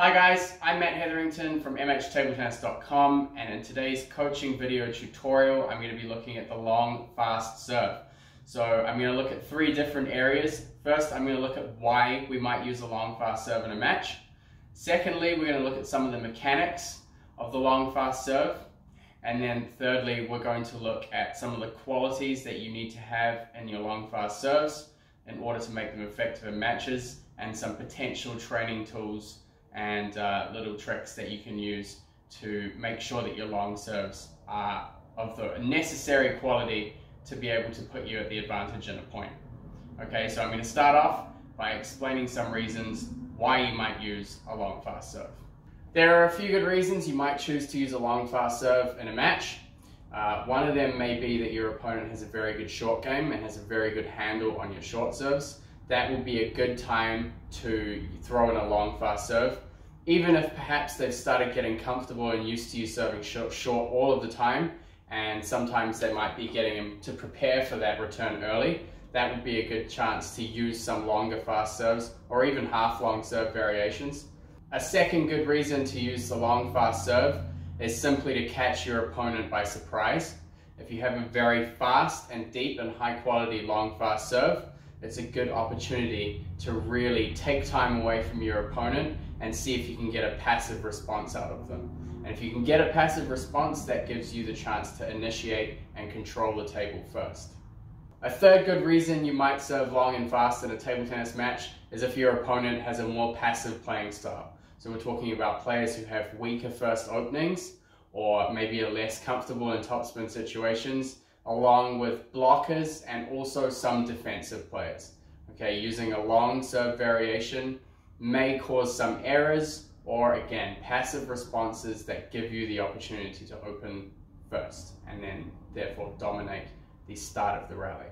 Hi guys, I'm Matt Hetherington from mhtabletennis.com and in today's coaching video tutorial I'm going to be looking at the long fast serve. So I'm going to look at three different areas. First I'm going to look at why we might use a long fast serve in a match. Secondly we're going to look at some of the mechanics of the long fast serve. And then thirdly we're going to look at some of the qualities that you need to have in your long fast serves in order to make them effective in matches and some potential training tools and uh, little tricks that you can use to make sure that your long serves are of the necessary quality to be able to put you at the advantage in a point. Okay, so I'm going to start off by explaining some reasons why you might use a long fast serve. There are a few good reasons you might choose to use a long fast serve in a match. Uh, one of them may be that your opponent has a very good short game and has a very good handle on your short serves that will be a good time to throw in a long fast serve. Even if perhaps they've started getting comfortable and used to you serving short, short all of the time, and sometimes they might be getting them to prepare for that return early, that would be a good chance to use some longer fast serves or even half long serve variations. A second good reason to use the long fast serve is simply to catch your opponent by surprise. If you have a very fast and deep and high quality long fast serve, it's a good opportunity to really take time away from your opponent and see if you can get a passive response out of them. And if you can get a passive response, that gives you the chance to initiate and control the table first. A third good reason you might serve long and fast in a table tennis match is if your opponent has a more passive playing style. So we're talking about players who have weaker first openings or maybe are less comfortable in topspin situations along with blockers and also some defensive players. Okay, using a long serve variation may cause some errors or again, passive responses that give you the opportunity to open first and then therefore dominate the start of the rally.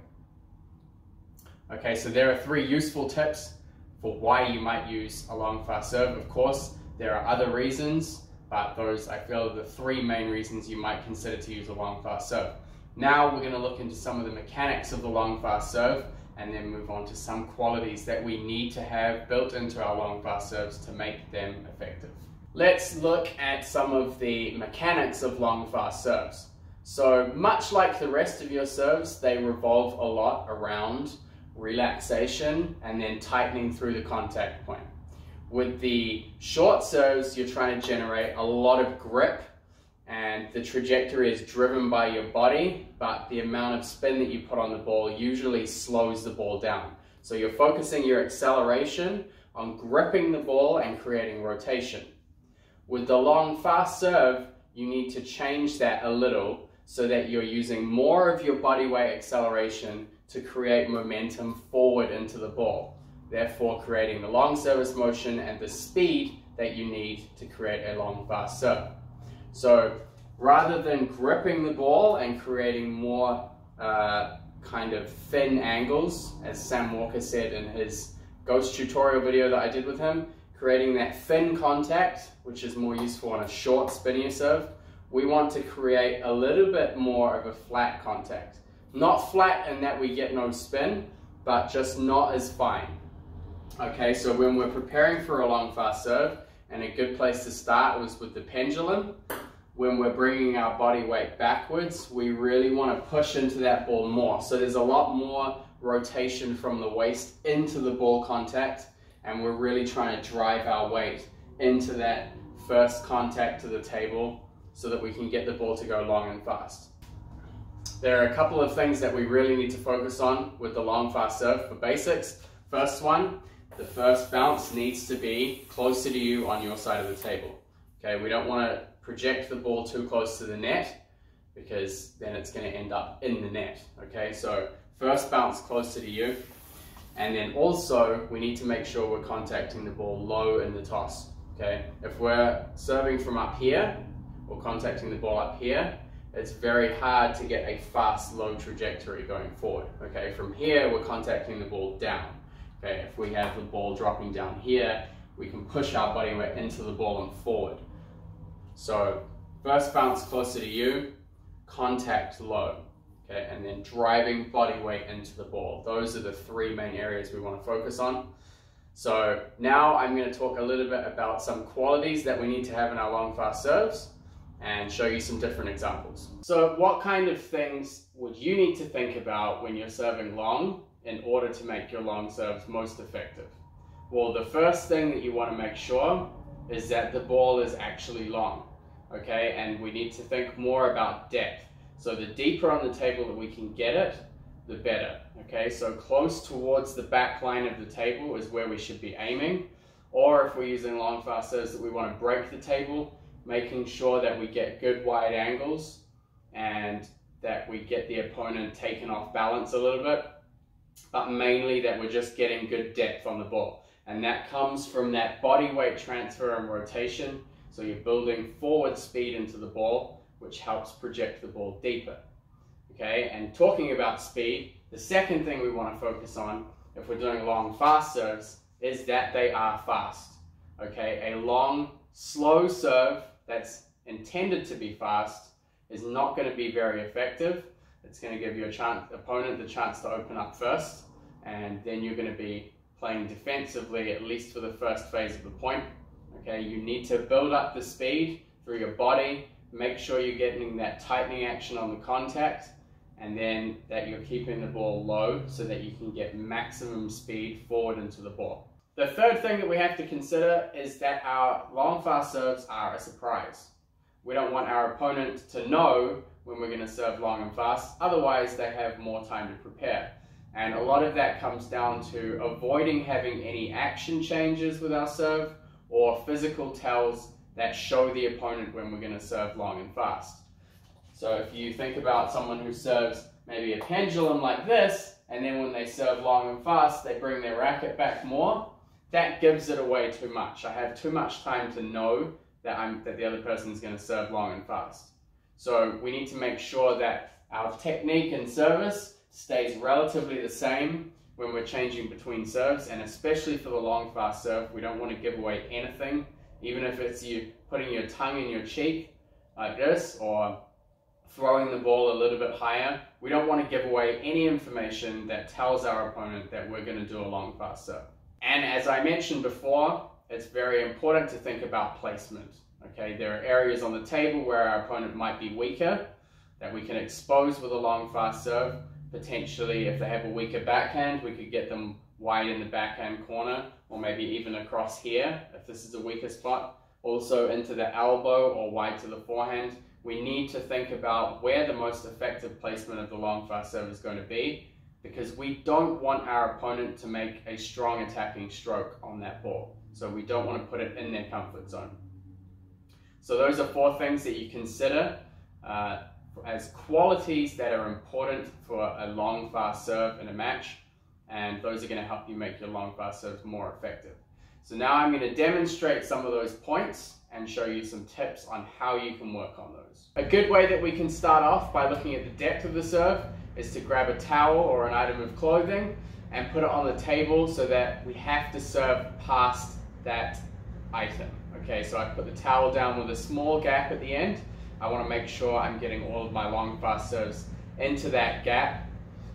Okay, so there are three useful tips for why you might use a long fast serve. Of course, there are other reasons, but those I feel are the three main reasons you might consider to use a long fast serve. Now we're going to look into some of the mechanics of the long fast serve and then move on to some qualities that we need to have built into our long fast serves to make them effective. Let's look at some of the mechanics of long fast serves. So much like the rest of your serves, they revolve a lot around relaxation and then tightening through the contact point. With the short serves, you're trying to generate a lot of grip and the trajectory is driven by your body, but the amount of spin that you put on the ball usually slows the ball down. So you're focusing your acceleration on gripping the ball and creating rotation. With the long fast serve, you need to change that a little so that you're using more of your body weight acceleration to create momentum forward into the ball, therefore creating the long service motion and the speed that you need to create a long fast serve. So rather than gripping the ball and creating more uh, kind of thin angles, as Sam Walker said in his ghost tutorial video that I did with him, creating that thin contact, which is more useful on a short spinnier serve, we want to create a little bit more of a flat contact. Not flat in that we get no spin, but just not as fine. Okay, so when we're preparing for a long fast serve, and a good place to start was with the pendulum, when we're bringing our body weight backwards, we really want to push into that ball more. So there's a lot more rotation from the waist into the ball contact, and we're really trying to drive our weight into that first contact to the table so that we can get the ball to go long and fast. There are a couple of things that we really need to focus on with the long fast serve for basics. First one, the first bounce needs to be closer to you on your side of the table. Okay, we don't want to project the ball too close to the net because then it's going to end up in the net. Okay, so first bounce closer to you. And then also we need to make sure we're contacting the ball low in the toss. Okay, if we're serving from up here or contacting the ball up here, it's very hard to get a fast low trajectory going forward. Okay, from here we're contacting the ball down. Okay, if we have the ball dropping down here, we can push our body weight into the ball and forward. So first bounce closer to you, contact low, okay, and then driving body weight into the ball. Those are the three main areas we want to focus on. So now I'm going to talk a little bit about some qualities that we need to have in our long fast serves and show you some different examples. So what kind of things would you need to think about when you're serving long in order to make your long serves most effective? Well, the first thing that you want to make sure is that the ball is actually long, okay? And we need to think more about depth. So the deeper on the table that we can get it, the better, okay? So close towards the back line of the table is where we should be aiming. Or if we're using long fast serves that we want to break the table, making sure that we get good wide angles and that we get the opponent taken off balance a little bit, but mainly that we're just getting good depth on the ball. And that comes from that body weight transfer and rotation. So you're building forward speed into the ball, which helps project the ball deeper. Okay, and talking about speed, the second thing we want to focus on if we're doing long fast serves is that they are fast. Okay, a long, slow serve that's intended to be fast is not going to be very effective. It's going to give your chance, opponent the chance to open up first, and then you're going to be playing defensively at least for the first phase of the point. Okay, you need to build up the speed through your body, make sure you're getting that tightening action on the contact, and then that you're keeping the ball low so that you can get maximum speed forward into the ball. The third thing that we have to consider is that our long fast serves are a surprise. We don't want our opponent to know when we're going to serve long and fast, otherwise they have more time to prepare. And a lot of that comes down to avoiding having any action changes with our serve or physical tells that show the opponent when we're going to serve long and fast. So if you think about someone who serves maybe a pendulum like this, and then when they serve long and fast, they bring their racket back more, that gives it away too much. I have too much time to know that, I'm, that the other person is going to serve long and fast. So we need to make sure that our technique and service stays relatively the same when we're changing between serves and especially for the long fast serve we don't want to give away anything even if it's you putting your tongue in your cheek like this or throwing the ball a little bit higher. We don't want to give away any information that tells our opponent that we're going to do a long fast serve. And as I mentioned before it's very important to think about placement okay? There are areas on the table where our opponent might be weaker that we can expose with a long fast serve potentially if they have a weaker backhand, we could get them wide in the backhand corner or maybe even across here if this is a weaker spot. Also into the elbow or wide to the forehand. We need to think about where the most effective placement of the long fast serve is going to be because we don't want our opponent to make a strong attacking stroke on that ball. So we don't want to put it in their comfort zone. So those are four things that you consider. Uh, as qualities that are important for a long fast serve in a match and those are going to help you make your long fast serves more effective. So now I'm going to demonstrate some of those points and show you some tips on how you can work on those. A good way that we can start off by looking at the depth of the serve is to grab a towel or an item of clothing and put it on the table so that we have to serve past that item. Okay, so I put the towel down with a small gap at the end I want to make sure I'm getting all of my long fast serves into that gap.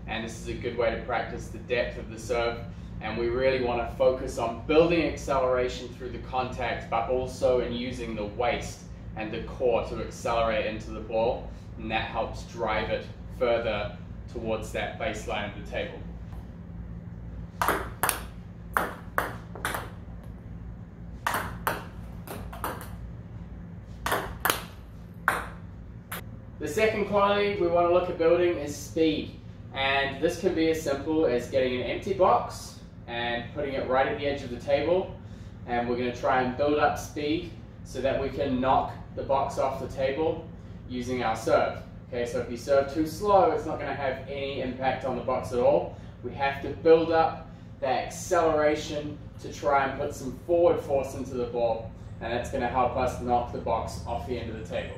And this is a good way to practice the depth of the serve. And we really want to focus on building acceleration through the contact but also in using the waist and the core to accelerate into the ball. And that helps drive it further towards that baseline of the table. Second quality we want to look at building is speed. And this can be as simple as getting an empty box and putting it right at the edge of the table. And we're going to try and build up speed so that we can knock the box off the table using our serve. Okay, so if you serve too slow, it's not going to have any impact on the box at all. We have to build up that acceleration to try and put some forward force into the ball, and that's going to help us knock the box off the end of the table.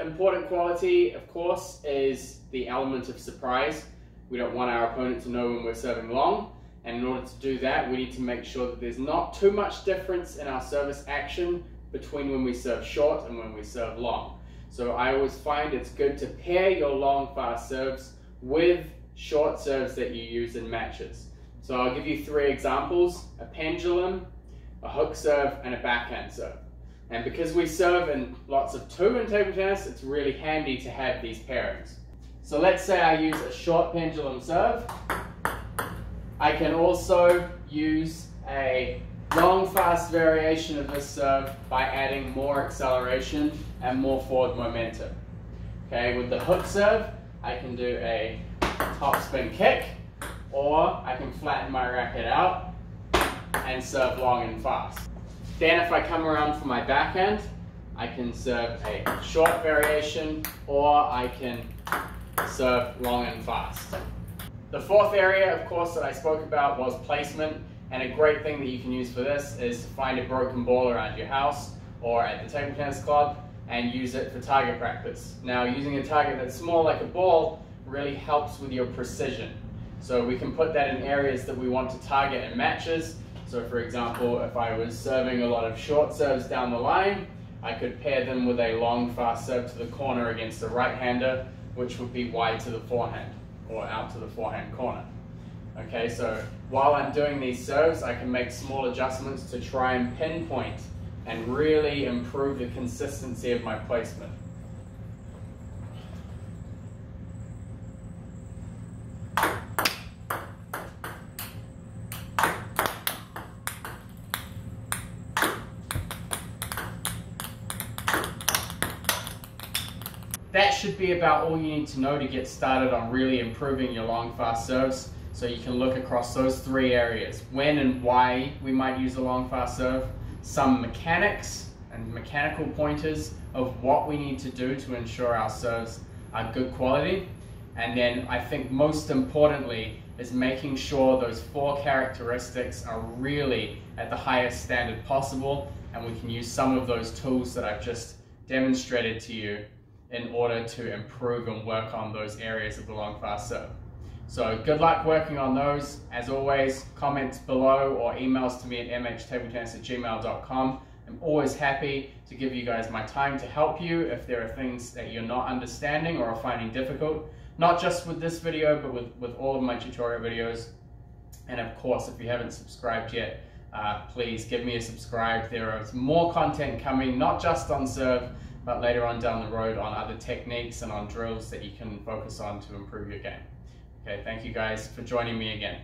Important quality, of course, is the element of surprise. We don't want our opponent to know when we're serving long. And in order to do that, we need to make sure that there's not too much difference in our service action between when we serve short and when we serve long. So I always find it's good to pair your long fast serves with short serves that you use in matches. So I'll give you three examples, a pendulum, a hook serve, and a backhand serve. And because we serve in lots of two in table tennis, it's really handy to have these pairings. So let's say I use a short pendulum serve. I can also use a long fast variation of this serve by adding more acceleration and more forward momentum. Okay, with the hook serve, I can do a top spin kick, or I can flatten my racket out and serve long and fast. Then if I come around for my backhand, I can serve a short variation or I can serve long and fast. The fourth area, of course, that I spoke about was placement. And a great thing that you can use for this is to find a broken ball around your house or at the table tennis club and use it for target practice. Now, using a target that's small like a ball really helps with your precision. So we can put that in areas that we want to target in matches so for example, if I was serving a lot of short serves down the line, I could pair them with a long fast serve to the corner against the right-hander, which would be wide to the forehand or out to the forehand corner. Okay, so while I'm doing these serves, I can make small adjustments to try and pinpoint and really improve the consistency of my placement. That should be about all you need to know to get started on really improving your long fast serves. So you can look across those three areas. When and why we might use a long fast serve, some mechanics and mechanical pointers of what we need to do to ensure our serves are good quality. And then I think most importantly is making sure those four characteristics are really at the highest standard possible and we can use some of those tools that I've just demonstrated to you in order to improve and work on those areas of the long fast serve. So good luck working on those. As always, comments below or emails to me at mhtabletennis at gmail.com. I'm always happy to give you guys my time to help you if there are things that you're not understanding or are finding difficult. Not just with this video, but with, with all of my tutorial videos. And of course, if you haven't subscribed yet, uh, please give me a subscribe. There is more content coming, not just on serve, but later on down the road on other techniques and on drills that you can focus on to improve your game. Okay, thank you guys for joining me again.